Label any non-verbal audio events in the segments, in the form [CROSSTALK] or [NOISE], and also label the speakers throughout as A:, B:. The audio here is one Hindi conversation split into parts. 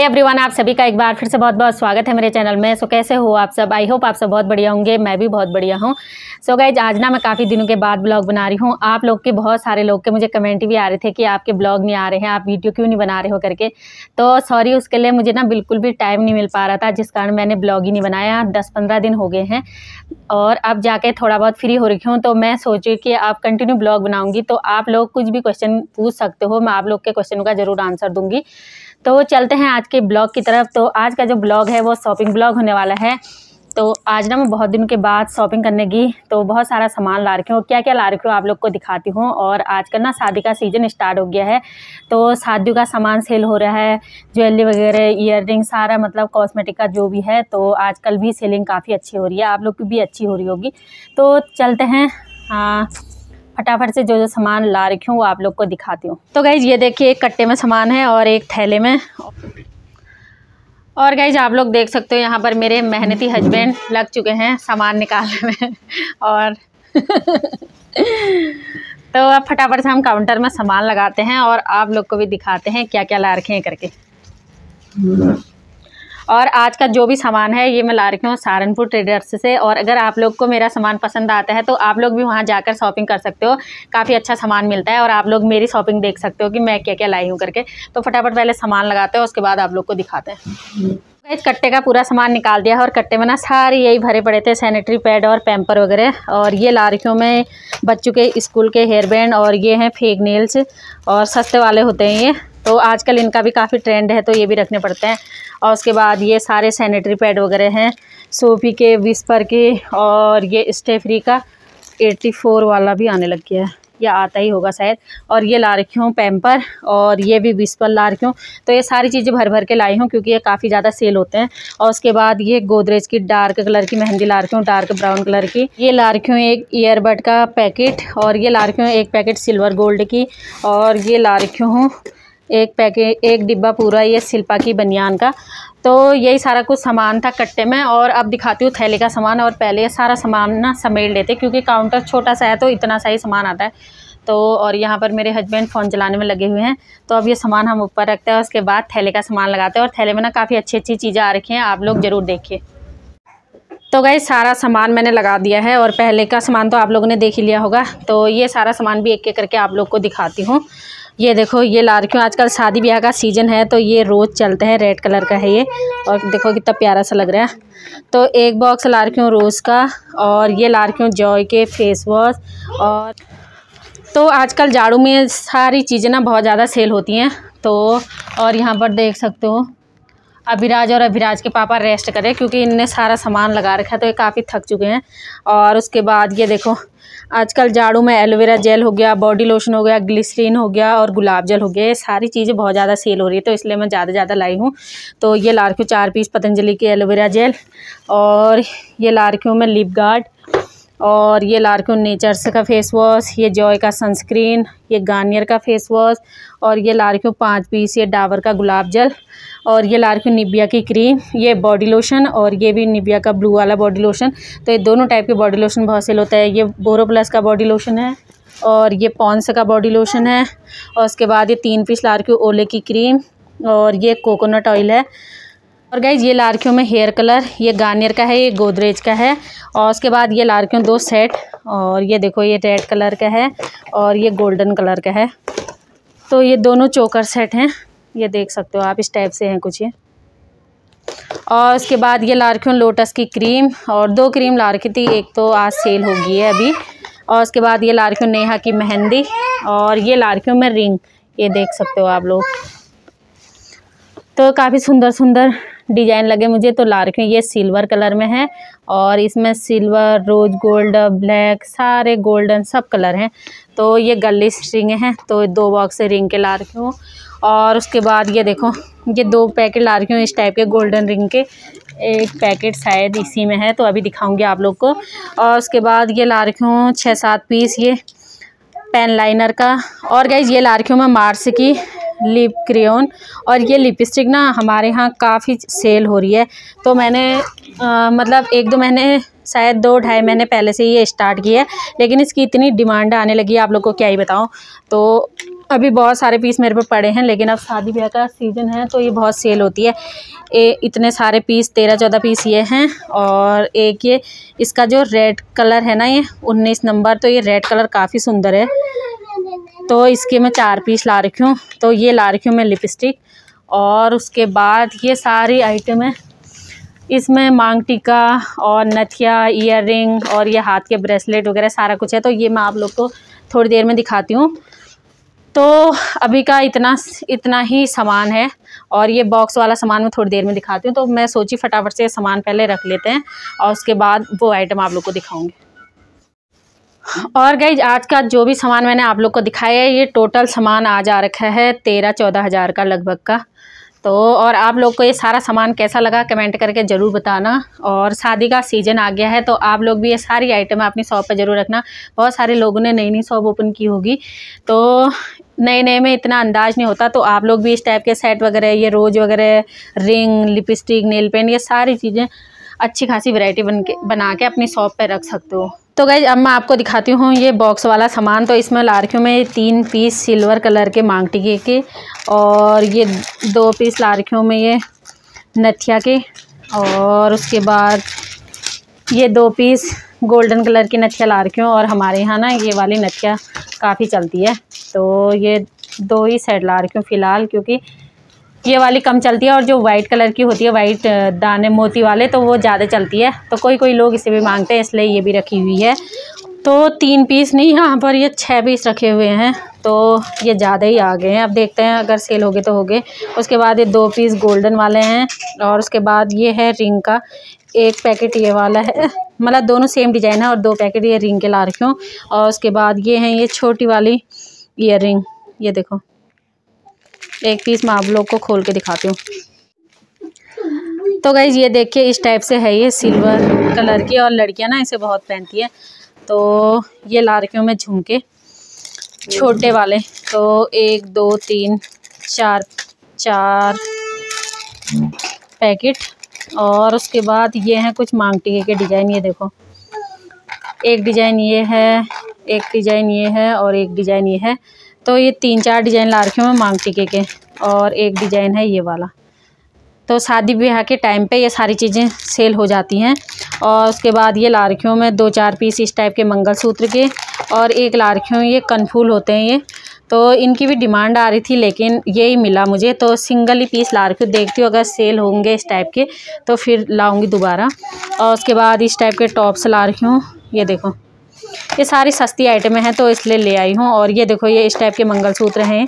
A: हाय एवरीवन आप सभी का एक बार फिर से बहुत बहुत स्वागत है मेरे चैनल में। सो so, कैसे हो आप सब? आई होप आप सब बहुत बढ़िया होंगे मैं भी बहुत बढ़िया हूँ। सो गाइज़ आज ना मैं काफ़ी दिनों के बाद ब्लॉग बना रही हूँ। आप लोग के बहुत सारे लोग के मुझे कमेंट भी आ रहे थे कि आपके ब्लॉग नहीं आ रहे हैं आप वीडियो क्यों नहीं बना रहे हो करके? तो सॉरी उसके लिए मुझे ना बिल्कुल भी टाइम नहीं मिल पा रहा था जिस कारण मैंने ब्लॉग ही नहीं बनाया। दस पंद्रह दिन हो गए हैं और अब जाके थोड़ा बहुत फ्री हो रही हूँ तो मैं सोची कि आप कंटिन्यू ब्लॉग बनाऊँगी तो आप लोग कुछ भी क्वेश्चन पूछ सकते हो मैं आप लोग के क्वेश्चन का ज़रूर आंसर दूँगी। तो चलते हैं आज के ब्लॉग की तरफ़। तो आज का जो ब्लॉग है, वो शॉपिंग ब्लॉग होने वाला है। तो आज ना मैं बहुत दिन के बाद शॉपिंग करने गई तो बहुत सारा सामान ला रखी हूँ। क्या क्या ला रखी हूँ आप लोग को दिखाती हूँ। और आजकल ना शादी का सीज़न स्टार्ट हो गया है। तो शादियों का सामान सेल हो रहा है ज्वेलरी वगैरह ईयर सारा मतलब कॉस्मेटिक का जो भी है तो आजकल भी सेलिंग काफ़ी अच्छी हो रही है। आप लोग की भी अच्छी हो रही होगी। तो चलते हैं। हाँ। फटाफट से जो जो सामान ला रखी हूँ, वो आप लोग को दिखाती हूँ। तो गाइज़ ये देखिए, एक कट्टे में सामान है और एक थैले में। और गाइज़ आप लोग देख सकते हो, यहाँ पर मेरे मेहनती हस्बैंड लग चुके हैं सामान निकालने में। और [LAUGHS] तो अब फटाफट से हम काउंटर में सामान लगाते हैं और आप लोग को भी दिखाते हैं क्या क्या ला रखे हैं करके। और आज का जो भी सामान है, ये मैं ला रखी हूँ सहारनपुर ट्रेडर्स से। और अगर आप लोग को मेरा सामान पसंद आता है तो आप लोग भी वहाँ जाकर शॉपिंग कर सकते हो। काफ़ी अच्छा सामान मिलता है और आप लोग मेरी शॉपिंग देख सकते हो कि मैं क्या क्या लाई हूँ करके। तो फटाफट पहले सामान लगाते हैं, उसके बाद आप लोग को दिखाते हैं। इस कट्टे का पूरा सामान निकाल दिया है और कट्टे में ना सारे यही भरे पड़े थे सैनिटरी पैड और पैम्पर वगैरह। और ये ला रखी हूँ मैं बच्चों के स्कूल के हेयर बैंड और ये हैं फेक नेल्स और सस्ते वाले होते हैं ये। तो आजकल इनका भी काफ़ी ट्रेंड है तो ये भी रखने पड़ते हैं। और उसके बाद ये सारे सैनिटरी पैड वगैरह हैं, सोफी के विस्पर के और ये स्टे फ्री का एट्टी फोर वाला भी आने लग गया है। या आता ही होगा शायद। और ये ला रखी हूँ पैम्पर और ये भी विस्पर ला रखी हूँ। तो ये सारी चीज़ें भर भर के लाई हूँ, क्योंकि ये काफ़ी ज़्यादा सेल होते हैं। और उसके बाद ये गोदरेज की डार्क कलर की मेहंदी ला रखी हूँ डार्क ब्राउन कलर की। ये ला रखी हूँ एक ईयरबड का पैकेट और ये ला रखी हूँ एक पैकेट सिल्वर गोल्ड की। और ये ला रखी हूँ एक पैकेट एक डिब्बा पूरा ये शिल्पा की बनियान का। तो यही सारा कुछ सामान था कट्टे में और अब दिखाती हूँ थैले का सामान और पहले ये सारा सामान ना समेट लेते क्योंकि काउंटर छोटा सा है तो इतना सा ही सामान आता है। तो और यहाँ पर मेरे हस्बैंड फ़ोन चलाने में लगे हुए हैं। तो अब ये सामान हम ऊपर रखते हैं उसके बाद थैले का सामान लगाते हैं और थैले में ना काफ़ी अच्छी अच्छी चीज़ें आ रखी हैं, आप लोग ज़रूर देखिए। तो गई सारा सामान मैंने लगा दिया है और पहले का सामान तो आप लोगों ने देख ही लिया होगा। तो ये सारा सामान भी एक एक करके आप लोग को दिखाती हूँ। ये देखो, ये ला रखी हूँ आजकल शादी ब्याह का सीज़न है तो ये रोज़ चलते हैं रेड कलर का है ये। और देखो कितना प्यारा सा लग रहा है। तो एक बॉक्स ला रखी हूँ रोज़ का, और ये ला रखी हूँ जॉय के फेस वॉश और तो आजकल झाड़ू में सारी चीज़ें ना बहुत ज़्यादा सेल होती हैं। तो और यहाँ पर देख सकते हो, अभिराज और अभिराज के पापा रेस्ट करें, क्योंकि इनने सारा सामान लगा रखा है तो ये काफ़ी थक चुके हैं। और उसके बाद ये देखो आजकल झाड़ू में एलोवेरा जेल हो गया, बॉडी लोशन हो गया, ग्लिसरीन हो गया और गुलाब जल हो गया। ये सारी चीज़ें बहुत ज़्यादा सेल हो रही है तो इसलिए मैं ज़्यादा ज़्यादा लाई हूँ। तो ये ला रखी चार पीस पतंजलि की एलोवेरा जेल और ये ला रखी हूँ लिप गार्ड और ये ला रखी हूँ नेचर्स का फेस वॉश, ये जॉय का सनस्क्रीन, ये गार्नियर का फेस वॉश और ये ला रखी पाँच पीस, ये डाबर का गुलाब जल और ये ला रखी हूँ निबिया की क्रीम, ये बॉडी लोशन और ये भी निबिया का ब्लू वाला बॉडी लोशन। तो ये दोनों टाइप के बॉडी लोशन बहुत सेल होता है। ये बोरो प्लस का बॉडी लोशन है और ये पॉन्स का बॉडी लोशन है। और उसके बाद ये तीन पीस ला रखी हूँ ओले की क्रीम और ये कोकोनट ऑयल है। और गाइज़ ये ला में हेयर कलर, ये गार्नियर का है, ये गोदरेज का है। और उसके बाद ये ला दो सेट और ये देखो, ये रेड कलर का है और ये गोल्डन कलर का है। तो ये दोनों चोकर सेट हैं। ये देख सकते हो आप, इस टाइप से हैं कुछ ये। और उसके बाद ये ला लोटस की क्रीम, और दो क्रीम ला रखी थी, एक तो आज सेल हो गई है अभी। और उसके बाद ये ला नेहा की मेहंदी, और ये ला रखी हूँ मैं रिंग, ये देख सकते हो आप लोग। तो काफ़ी सुंदर सुंदर डिज़ाइन लगे मुझे तो ला ये सिल्वर कलर में है, और इसमें सिल्वर, रोज गोल्ड, ब्लैक, सारे गोल्डन सब कलर हैं। तो ये गली रिंग हैं तो दो बॉक्स रिंग के ला रखी हूँ और उसके बाद ये देखो ये दो पैकेट ला रखी हूँ इस टाइप के गोल्डन रिंग के। एक पैकेट शायद इसी में है तो अभी दिखाऊँगी आप लोग को। और उसके बाद ये ला रखी हूँ छः सात पीस ये पेन लाइनर का। और गाइज़ ये ला रखी हूँ मैं मार्स की लिप क्रेन और ये लिपस्टिक ना हमारे यहाँ काफ़ी सेल हो रही है। तो मैंने आ, मतलब एक दो महीने शायद दो ढाई महीने पहले से ये स्टार्ट की है। लेकिन इसकी इतनी डिमांड आने लगी आप लोग को क्या ही बताऊँ। तो अभी बहुत सारे पीस मेरे पे पड़े हैं लेकिन अब शादी ब्याह का सीज़न है तो ये बहुत सेल होती है। ए, इतने सारे पीस तेरह चौदह पीस ये हैं और एक ये इसका जो रेड कलर है ना ये उन्नीस नंबर तो ये रेड कलर काफ़ी सुंदर है। तो इसके मैं चार पीस ला रखी हूँ तो ये ला रखी हूँ मैं लिपस्टिक और उसके बाद ये सारी आइटम है। इसमें मांग टीका और नथिया रिंग और ये हाथ के ब्रेसलेट वगैरह सारा कुछ है तो ये मैं आप लोग को थोड़ी देर में दिखाती हूँ। तो अभी का इतना इतना ही सामान है और ये बॉक्स वाला सामान मैं थोड़ी देर में दिखाती हूँ तो मैं सोची फटाफट से सामान पहले रख लेते हैं और उसके बाद वो आइटम आप लोग को दिखाऊँगी। और गई आज का जो भी सामान मैंने आप लोग को दिखाया है, ये टोटल सामान आज आ रखा है तेरह चौदह हज़ार का लगभग का। तो और आप लोग को ये सारा सामान कैसा लगा कमेंट करके ज़रूर बताना। और शादी का सीज़न आ गया है तो आप लोग भी ये सारी आइटम अपनी शॉप पर ज़रूर रखना। बहुत सारे लोगों ने नई नई शॉप ओपन की होगी। तो नए नए में इतना अंदाज नहीं होता तो आप लोग भी इस टाइप के सेट वगैरह, ये रोज़ वगैरह, रिंग, लिपस्टिक, नेल पेंट, ये सारी चीज़ें अच्छी खासी वैरायटी बन के बना के अपनी शॉप पर रख सकते हो। तो गई अब मैं आपको दिखाती हूँ ये बॉक्स वाला सामान। तो इसमें ला रखी हूँ मैं तीन पीस सिल्वर कलर के मांग टिके के और ये दो पीस ला रखी हूँ मैं ये नथिया के और उसके बाद ये दो पीस गोल्डन कलर की नथिया ला रखी हूँ और हमारे यहाँ ना ये वाली नथिया काफ़ी चलती है। तो ये दो ही सेट ला रखी हूँ फ़िलहाल, क्योंकि ये वाली कम चलती है और जो वाइट कलर की होती है वाइट दाने मोती वाले तो वो ज़्यादा चलती है। तो कोई कोई लोग इसे भी मांगते हैं, इसलिए ये भी रखी हुई है। तो तीन पीस नहीं, यहाँ पर ये छः पीस रखे हुए हैं। तो ये ज़्यादा ही आ गए हैं। अब देखते हैं, अगर सेल हो गए तो हो गए उसके बाद ये दो पीस गोल्डन वाले हैं और उसके बाद ये है रिंग का। एक पैकेट ये वाला है। मतलब दोनों सेम डिज़ाइन है और दो पैकेट ये रिंग के ला रखी हूँ। और उसके बाद ये हैं, ये छोटी वाली ईयर रिंग ये देखो। एक पीस मैं आप लोग को खोल के दिखाती हूँ। तो गई ये देखिए, इस टाइप से है ये सिल्वर कलर की और लड़कियाँ ना इसे बहुत पहनती है। तो ये ला रखी हूँ मैं झुमके, छोटे वाले। तो एक, दो, तीन, चार चार पैकेट। और उसके बाद ये हैं कुछ मांग टीके के डिज़ाइन, ये देखो। एक डिज़ाइन ये है, एक डिज़ाइन ये है और एक डिज़ाइन ये है। तो ये तीन चार डिज़ाइन ला रखे मैं मांग टीके के, और एक डिज़ाइन है ये वाला। तो शादी ब्याह के टाइम पे ये सारी चीज़ें सेल हो जाती हैं, और उसके बाद ये ला रखी हूँ मैं दो चार पीस इस टाइप के मंगलसूत्र के, और एक ला रखी हूँ ये कनफूल होते हैं ये। तो इनकी भी डिमांड आ रही थी, लेकिन यही मिला मुझे। तो सिंगल ही पीस ला रखी हूँ, देखती हूँ अगर सेल होंगे इस टाइप के तो फिर लाऊँगी दोबारा। और उसके बाद इस टाइप के टॉप्स ला रखी हूँ, ये देखो। ये सारी सस्ती आइटमें हैं तो इसलिए ले आई हूँ। और ये देखो, ये इस टाइप के मंगलसूत्र हैं।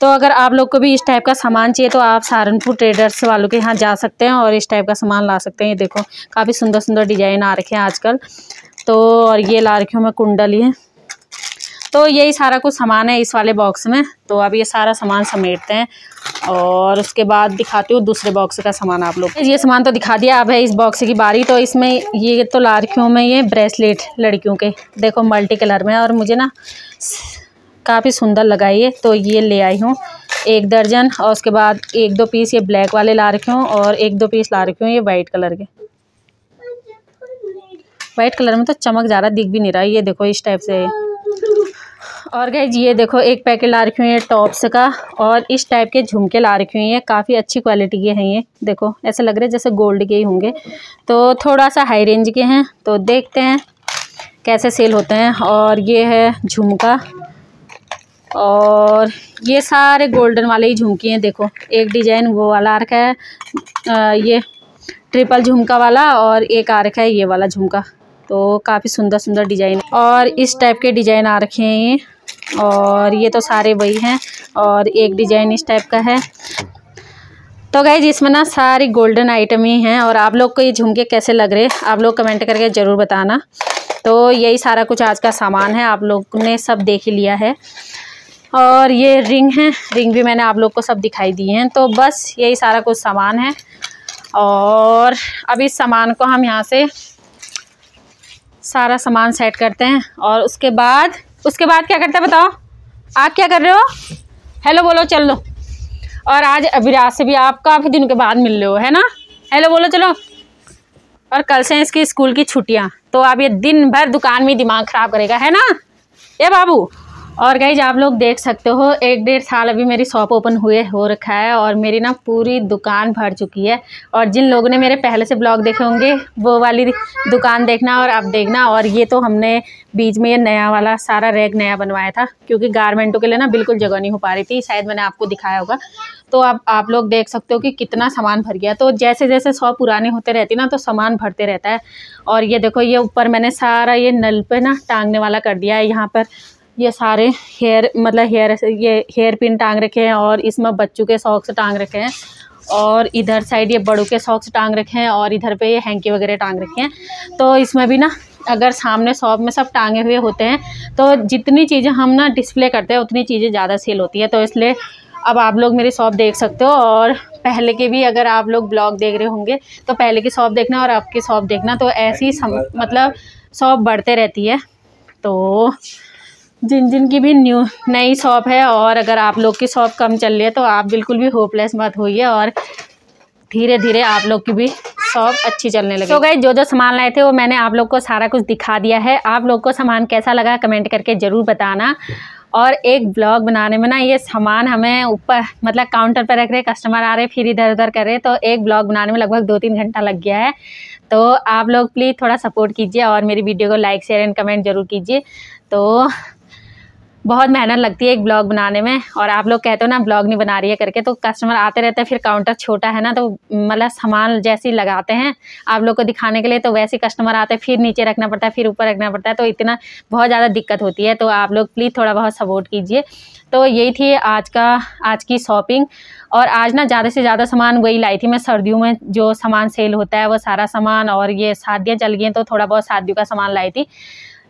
A: तो अगर आप लोग को भी इस टाइप का सामान चाहिए तो आप सहारनपुर ट्रेडर्स वालों के यहाँ जा सकते हैं और इस टाइप का सामान ला सकते हैं। ये देखो, काफ़ी सुंदर सुंदर डिज़ाइन आ रखे हैं आजकल। तो और ये ला रखी हूँ मैं कुंडल। है तो यही सारा कुछ सामान है इस वाले बॉक्स में। तो अब ये सारा सामान समेटते हैं और उसके बाद दिखाती हूँ दूसरे बॉक्स का सामान आप लोग ये सामान तो दिखा दिया अब है इस बॉक्स की बारी। तो इसमें ये तो ला रखी हूँ मैं ये ब्रेसलेट लड़कियों के। देखो मल्टी कलर में और मुझे ना काफ़ी सुंदर लगा ये। तो ये ले आई हूँ एक दर्जन और उसके बाद एक दो पीस ये ब्लैक वाले ला रखे हूँ और एक दो पीस ला रखे हूँ ये वाइट कलर के। वाइट कलर में तो चमक ज़्यादा दिख भी नहीं रहा। ये देखो इस टाइप से और गैज ये देखो एक पैकेट ला रखी हुई है टॉप्स का और इस टाइप के झुमके ला रखी हुई हैं। काफ़ी अच्छी क्वालिटी के हैं ये। देखो ऐसे लग रहे हैं जैसे गोल्ड के ही होंगे। तो थोड़ा सा हाई रेंज के हैं। तो देखते हैं कैसे सेल होते हैं। और ये है झुमका। और ये सारे गोल्डन वाले ही झुमके हैं। देखो एक डिज़ाइन वो वाला आ रखा है। आ, ये ट्रिपल झुमका वाला और एक आ रखा है ये वाला झुमका। तो काफ़ी सुंदर सुंदर डिज़ाइन और इस टाइप के डिज़ाइन आ रखे हैं ये। और ये तो सारे वही हैं और एक डिज़ाइन इस टाइप का है। तो गाइज़ इसमें ना सारी गोल्डन आइटम ही हैं और आप लोग को ये झुमके कैसे लग रहे आप लोग कमेंट करके ज़रूर बताना। तो यही सारा कुछ आज का सामान है, आप लोग ने सब देख ही लिया है। और ये रिंग है रिंग भी मैंने आप लोग को सब दिखाई दी हैं। तो बस यही सारा कुछ सामान है और अब इस सामान को हम यहाँ से सारा सामान सेट करते हैं और उसके बाद उसके बाद क्या करते बताओ? आप क्या कर रहे हो? हेलो बोलो, चल। लो और आज अभिराज से भी आप काफ़ी दिन के बाद मिल रहे हो, है ना? हेलो बोलो, चलो। और कल से इसकी स्कूल की छुट्टियाँ तो आप ये दिन भर दुकान में दिमाग ख़राब करेगा, है ना? ये बाबू और गाइज़ आप लोग देख सकते हो, एक डेढ़ साल अभी मेरी शॉप ओपन हुए हो रखा है और मेरी ना पूरी दुकान भर चुकी है। और जिन लोगों ने मेरे पहले से ब्लॉग देखे होंगे, वो वाली दुकान देखना और अब देखना। और ये तो हमने बीच में ये नया वाला सारा रैग नया बनवाया था, क्योंकि गारमेंटों के लिए ना बिल्कुल जगह नहीं हो पा रही थी। शायद मैंने आपको दिखाया होगा। तो अब आप लोग देख सकते हो कि कितना सामान भर गया। तो जैसे जैसे शॉप पुरानी होते रहती ना तो सामान भरते रहता है। और ये देखो, ये ऊपर मैंने सारा ये नल पे ना टांगने वाला कर दिया है। यहाँ पर ये सारे हेयर मतलब हेयर ये हेयर पिन टांग रखे हैं और इसमें बच्चों के सॉक्स टांग रखे हैं और इधर साइड ये बड़ों के सॉक्स टांग रखे हैं और इधर पे ये हैंकी वगैरह टांग रखे हैं। तो इसमें भी ना, अगर सामने शॉप में सब टांगे हुए होते हैं तो जितनी चीज़ें हम ना डिस्प्ले करते हैं, उतनी चीज़ें ज़्यादा सेल होती है। तो इसलिए अब आप लोग मेरी शॉप देख सकते हो और पहले के भी अगर आप लोग ब्लॉग देख रहे होंगे तो पहले की शॉप देखना और आपकी शॉप देखना। तो ऐसी मतलब शॉप बढ़ते रहती है। तो जिन जिन की भी न्यू नई शॉप है और अगर आप लोग की शॉप कम चल रही है तो आप बिल्कुल भी होपलेस मत होइए और धीरे धीरे आप लोग की भी शॉप अच्छी चलने लगी। तो गए जो जो सामान लाए थे वो मैंने आप लोग को सारा कुछ दिखा दिया है। आप लोग को सामान कैसा लगा कमेंट करके ज़रूर बताना। और एक ब्लॉग बनाने में ना ये सामान हमें ऊपर मतलब काउंटर पर रख रहे कस्टमर आ रहे, फिर इधर उधर कर रहे तो एक ब्लॉग बनाने में लगभग दो तीन घंटा लग गया है। तो आप लोग प्लीज़ थोड़ा सपोर्ट कीजिए और मेरी वीडियो को लाइक शेयर एंड कमेंट ज़रूर कीजिए। तो बहुत मेहनत लगती है एक ब्लॉग बनाने में और आप लोग कहते हो ना, ब्लॉग नहीं बना रही है करके तो कस्टमर आते रहते हैं, फिर काउंटर छोटा है ना तो मतलब सामान जैसे लगाते हैं आप लोग को दिखाने के लिए तो वैसे कस्टमर आते हैं, फिर नीचे रखना पड़ता है, फिर ऊपर रखना पड़ता है तो इतना बहुत ज़्यादा दिक्कत होती है। तो आप लोग प्लीज़ थोड़ा बहुत सपोर्ट कीजिए। तो यही थी आज का, आज की शॉपिंग और आज ना ज़्यादा से ज़्यादा सामान वही लाई थी मैं सर्दियों में, जो सामान सेल होता है, वो सारा सामान और ये शादियाँ चल गई हैं तो थोड़ा बहुत शादियों का सामान लाई थी।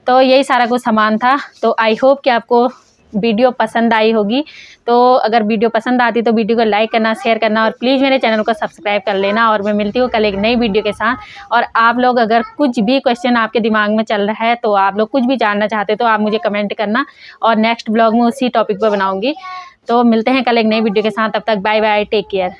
A: तो यही सारा कुछ सामान था। तो आई होप कि आपको वीडियो पसंद आई होगी। तो अगर वीडियो पसंद आती तो वीडियो को लाइक करना शेयर करना और प्लीज़ मेरे चैनल को सब्सक्राइब कर लेना और मैं मिलती हूँ कल एक नई वीडियो के साथ। और आप लोग अगर कुछ भी क्वेश्चन आपके दिमाग में चल रहा है तो आप लोग कुछ भी जानना चाहते तो आप मुझे कमेंट करना और नेक्स्ट ब्लॉग में उसी टॉपिक पर बनाऊँगी। तो मिलते हैं कल एक नई वीडियो के साथ। तब तक बाय बाय टेक केयर